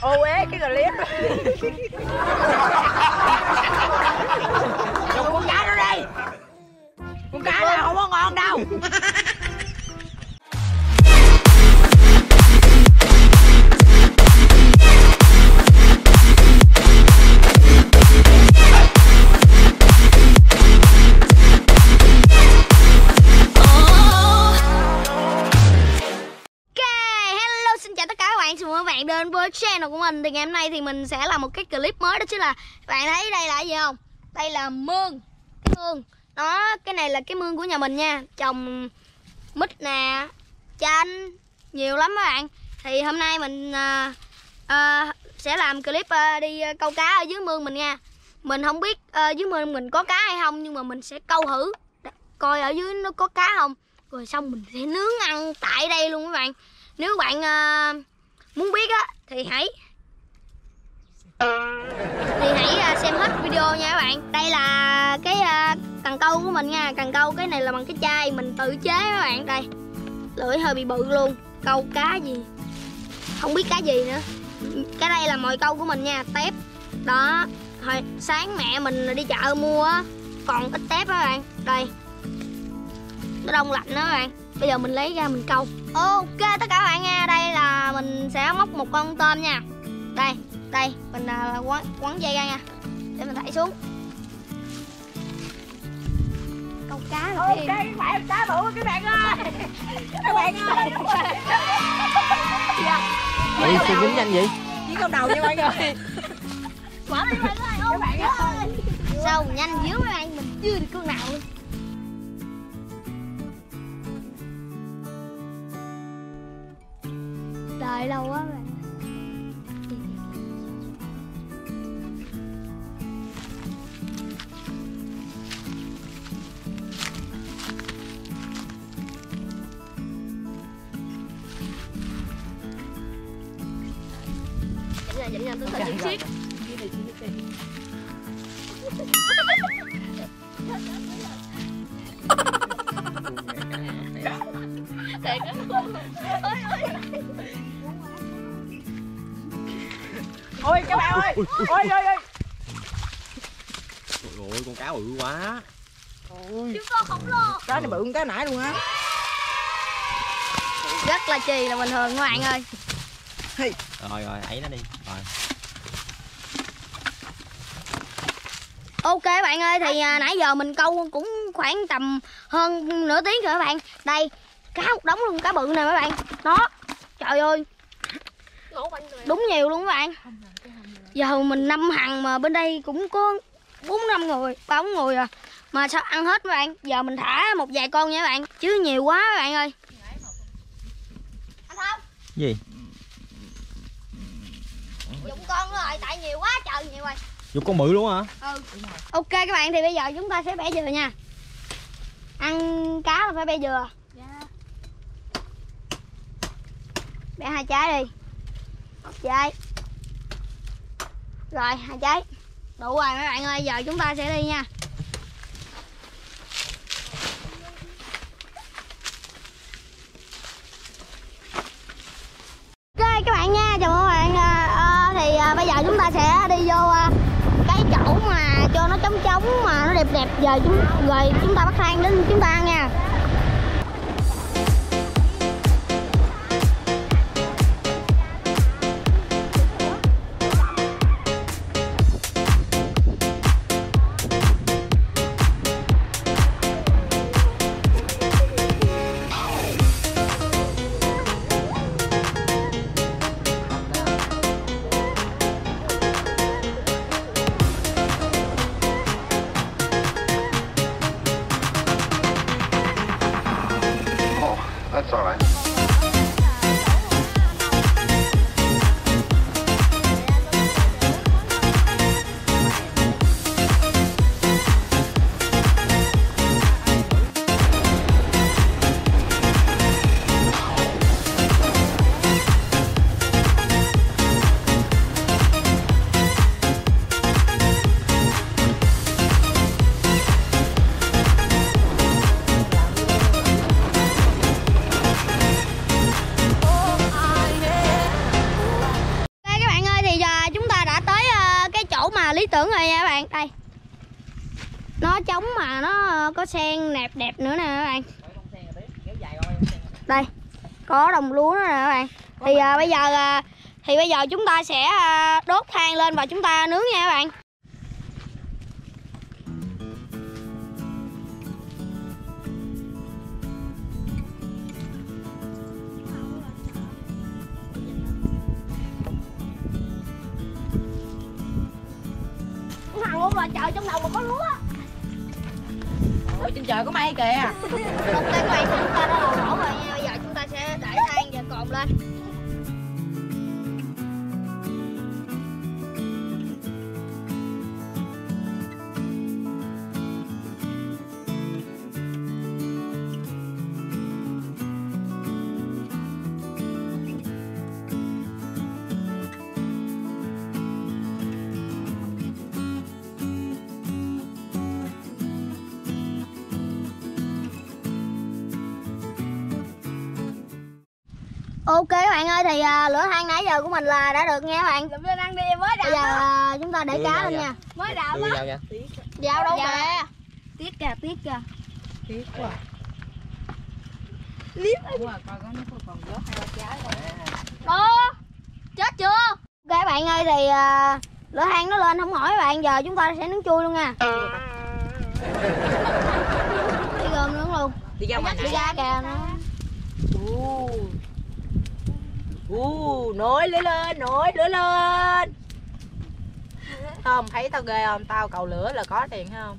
ô uế, cái clip Dùng con cá nó đi. Con cá này không có ngon đâu. Các bạn, đến với channel của mình. Thì ngày hôm nay thì mình sẽ làm một cái clip mới đó chứ là bạn thấy đây là gì không? Đây là mương, cái mương. Đó, cái này là cái mương của nhà mình nha. Trồng mít nè, chanh, nhiều lắm các bạn. Thì hôm nay mình à, à, sẽ làm clip à, đi câu cá ở dưới mương mình nha. Mình không biết à, dưới mương mình có cá hay không Nhưng mà mình sẽ câu thử. Coi ở dưới nó có cá không. Rồi xong mình sẽ nướng ăn tại đây luôn các bạn. Nếu bạn uh, muốn biết á, thì hãy thì hãy à, xem hết video nha các bạn. Đây là cái à, cần câu của mình nha. Cần câu cái này là bằng cái chai mình tự chế các bạn. Đây, lưỡi hơi bị bự luôn. Câu cá gì? Không biết cá gì nữa. Cái đây là mồi câu của mình nha, tép. Đó hồi sáng mẹ mình đi chợ mua còn ít tép các bạn. Đây, nó đông lạnh đó các bạn bây giờ mình lấy ra mình câu. Ok tất cả các bạn nha đây là mình sẽ móc một con tôm nha. Đây đây mình là quấn quấn dây ra nha. Để mình thảy xuống. Câu cá là Ok cái các bạn cá bự các bạn ơi. Các bạn ơi Ê, sao dính nhanh vậy? Chỉ câu đầu nha mọi người. Mở đi bạn ơi Các bạn ơi. Sao nhanh dữ mấy bạn mình chưa được con nào luôn đợi lâu quá bạn Dẫn ra, dẫn ra, tôi sẽ chiếc Ôi các bạn ơi Ôi ôi ôi. Trời ơi, con cá bự quá. Chúng con khổng lồ Cá này bự hơn cá nãy luôn á. Rất là chì là bình thường các bạn ơi. Rồi rồi, ấy nó đi. Rồi. Ok các bạn ơi thì à, nãy giờ mình câu cũng khoảng tầm hơn nửa tiếng rồi các bạn. Đây cá một đống luôn cá bự nè các bạn. Đó trời ơi. Đúng nhiều luôn các bạn Giờ mình năm hàng mà bên đây cũng có bốn năm người ba bốn người à. Mà sao ăn hết các bạn? Giờ mình thả một vài con nha các bạn. Chứ nhiều quá các bạn ơi. Anh không Gì? dùng con nữa rồi tại nhiều quá trời nhiều rồi. Dục con bự luôn hả? ừ. Ok các bạn thì bây giờ chúng ta sẽ bẻ dừa nha. Ăn cá là phải bẻ dừa. Bẻ hai trái đi. Một trái rồi hai trái. Đủ rồi mấy bạn ơi giờ chúng ta sẽ đi nha. Ok các bạn nha. Chào mừng các bạn à, thì à, bây giờ chúng ta sẽ đi vô à, cái chỗ mà cho nó trống trống mà nó đẹp đẹp. Giờ chúng rồi chúng ta bắt thang đến chúng ta nha. That's all right. Sen đẹp đẹp nữa nè các bạn. Đây có đồng lúa nữa nè các bạn. Thì à, bây giờ à, thì bây giờ chúng ta sẽ à, đốt than lên và chúng ta nướng nha các bạn. Thằng luôn là chợ trong đầu mà có lúa Ôi trên trời có mây kìa. Không các bạn thì chúng ok các bạn ơi thì à, lửa than nãy giờ của mình là đã được nha các bạn. Lụm lên ăn đi mới bây giờ à, chúng ta để Đưa cá lên nha. Mới đào nhau nha dao đâu Dao kìa? Tiết kìa tiết kìa. Tiếc quá. Rồi Ô, chết chưa? Ok các bạn ơi thì à, lửa than nó lên không hỏi các bạn. Giờ chúng ta sẽ nướng chui luôn nha. Đi gom nướng luôn. Đi ra ngoài đi ra kìa nó uh, nổi lửa lên, nổi lửa lên Không, thấy tao ghê không? Tao cầu lửa là có tiền không?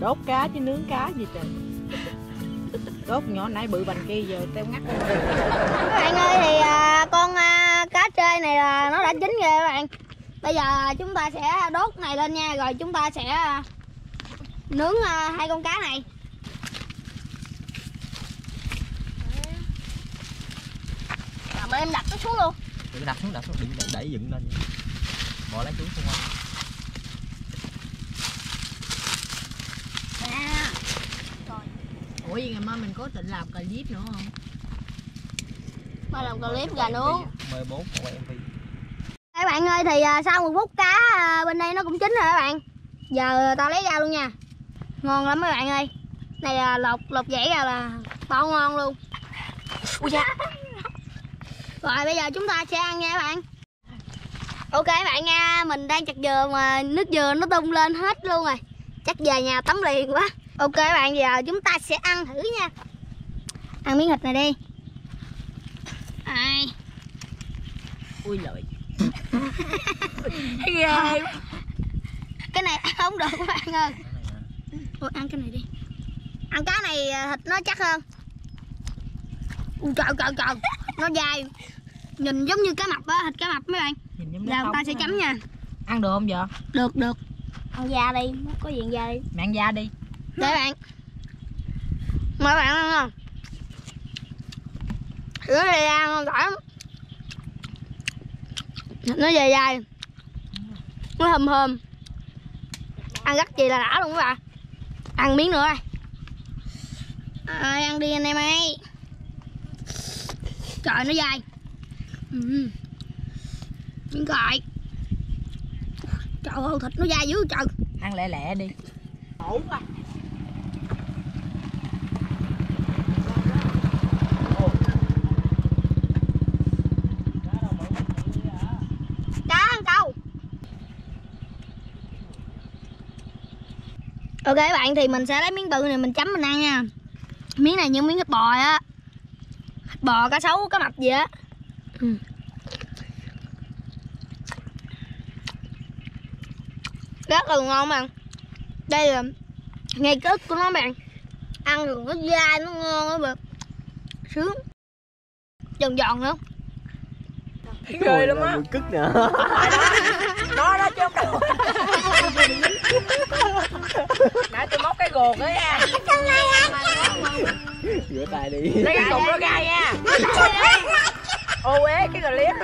Đốt cá chứ nướng cá gì trời. Đốt nhỏ nãy bự bằng kia giờ teo ngắt luôn. Các bạn ơi thì à, con à, cá trê này là nó đã chín rồi các bạn. Bây giờ chúng ta sẽ đốt này lên nha rồi chúng ta sẽ à, nướng à, hai con cá này. À, em đặt nó xuống luôn. Đừng đặt xuống đặt xuống đừng đẩy, đẩy dựng lên. Bỏ lá chuối xung quanh à, Ủa vậy ngày mai mình có định làm clip nữa không? ba làm clip gà nướng mời bốn quay mv các bạn ơi thì à, sau một phút cá à, bên đây nó cũng chín rồi các bạn. Giờ tao lấy ra luôn nha. Ngon lắm các bạn ơi. Này là lột lột dẻ ra là bao ngon luôn. Ui da. Rồi bây giờ chúng ta sẽ ăn nha các bạn. Ok các bạn nha mình đang chặt dừa mà nước dừa nó tung lên hết luôn rồi. Chắc về nhà tắm liền quá ok các bạn giờ chúng ta sẽ ăn thử nha. Ăn miếng thịt này đi. Ai? Ui lợi ghê. Cái này không được các bạn ơi. Ôi, ăn cái này đi. Ăn cá này à, thịt nó chắc hơn. Ui, trời trời trời. Nó dài nhìn giống như cá mập á thịt cá mập mấy bạn. Giờ ta sẽ chấm nha. Ăn được không vợ? được được. Ăn da đi có gì ăn da đi. Mẹ ăn da đi để bạn. Mời bạn ăn không? Ra ngon giỏi lắm. Thịt nó dài dài nó hầm hầm ăn rất gì là đã luôn các bạn. Ăn miếng nữa đây. À, ăn đi anh em ơi. Trời nó dài ừ. miếng còi trời ơi thịt nó dài dữ trời. Ăn lẹ lẹ đi. Ổn quá ok bạn thì mình sẽ lấy miếng bự này mình chấm mình ăn nha miếng này như miếng thịt bò á thịt bò cá sấu cá mập gì á rất là ngon bạn đây là ngay cất của nó bạn ăn được nó dai nó ngon á bạn sướng giòn giòn nữa cười lắm á cứt nè đó đó chứ không nãy tôi móc cái gồn đó nha Rửa tay đi. Lấy cái cục nó ra nha. Ô ế cái clip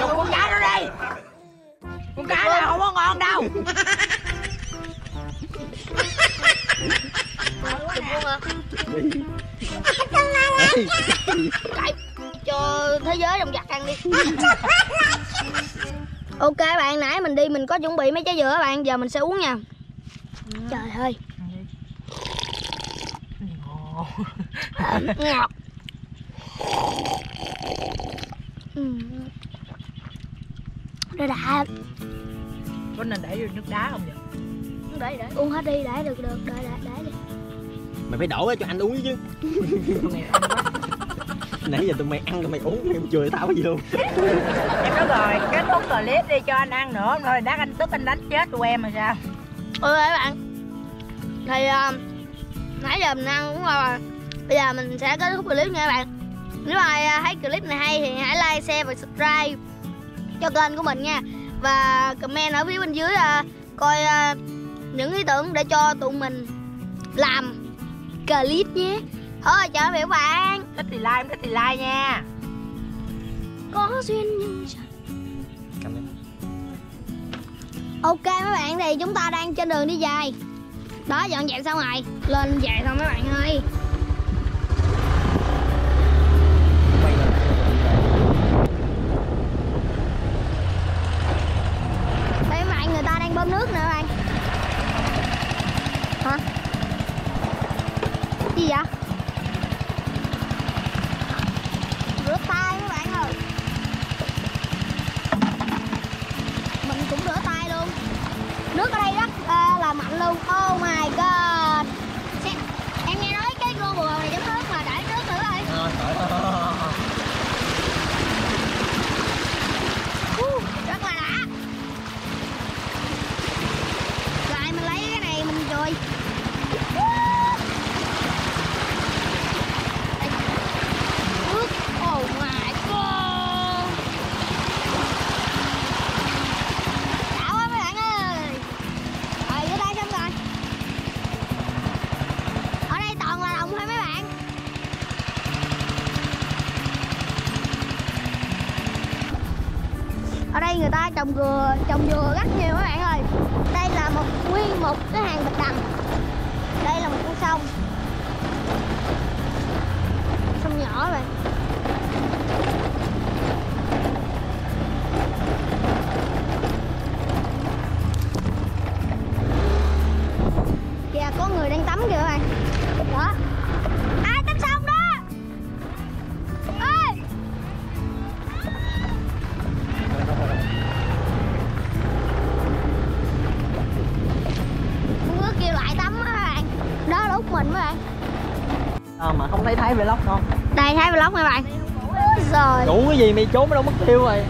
dùng con cá nó đây con cá này không có ngon đâu. Cãi cho thế giới đồng giặc ăn đi ok bạn nãy mình đi mình có chuẩn bị mấy trái dừa bạn giờ mình sẽ uống nha. Trời ơi. Ngọt Ừ. Nó đã. Có nên để vô nước đá không vậy? Để để. Uống hết đi để được được. Để để để đi. Mày phải đổ ra cho anh uống chứ con này ăn quá Nãy giờ tụi mày ăn rồi mày uống Em chừa tao cái gì luôn em nói rồi kết thúc clip đi cho anh ăn nữa. Thôi đắt anh tức anh đánh chết tụi em rồi sao? Ok các bạn. Thì uh, nãy giờ mình ăn cũng rồi. Bây giờ mình sẽ kết thúc clip nha các bạn. Nếu ai uh, thấy clip này hay thì hãy like share và subscribe cho kênh của mình nha. Và comment ở phía bên dưới uh, coi uh, những ý tưởng để cho tụi mình làm clip nhé thôi chào các bạn. Thích thì like không thích thì like nha. Có duyên nhưng chẳng Cầm đi Ok mấy bạn thì chúng ta đang trên đường đi dài Đó dọn dẹp xong rồi. Lên dài thôi mấy bạn ơi. Mấy bạn người ta đang bơm nước nè các bạn. Hả? Gì vậy? Ở đây người ta trồng dừa trồng dừa rất nhiều các bạn ơi. Đây là một, nguyên một cái hàng bạch đằng. Đây là một con sông. Sông nhỏ vậy kìa, có người đang tắm kìa các bạn. Thái vlog không? Đây thấy vlog các bạn Rồi Ngủ cái gì mày trốn ở đâu mất tiêu rồi